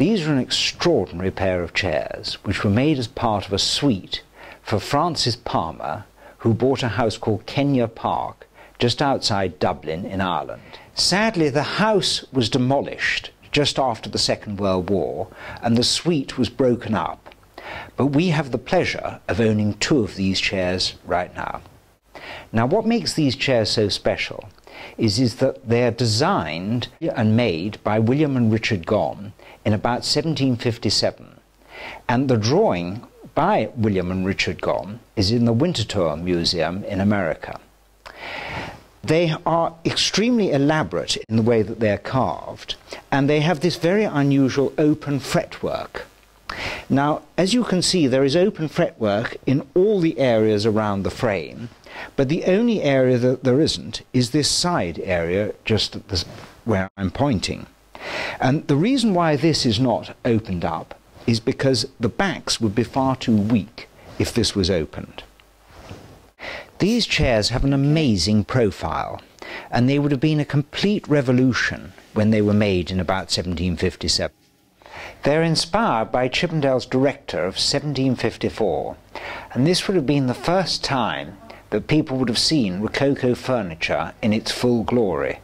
These are an extraordinary pair of chairs, which were made as part of a suite for Francis Palmer, who bought a house called Kenure Park just outside Dublin in Ireland. Sadly, the house was demolished just after the Second World War and the suite was broken up. But we have the pleasure of owning two of these chairs right now. Now, what makes these chairs so special is, is that they're designed and made by William and Richard Gomm in about 1757. And the drawing by William and Richard Gomm is in the Winterthur Museum in America. They are extremely elaborate in the way that they're carved, and they have this very unusual open fretwork. Now, as you can see, there is open fretwork in all the areas around the frame, but the only area that there isn't is this side area just this, where I'm pointing. And the reason why this is not opened up is because the backs would be far too weak if this was opened. These chairs have an amazing profile, and they would have been a complete revolution when they were made in about 1757. They're inspired by Chippendale's Director of 1754, and this would have been the first time that people would have seen Rococo furniture in its full glory.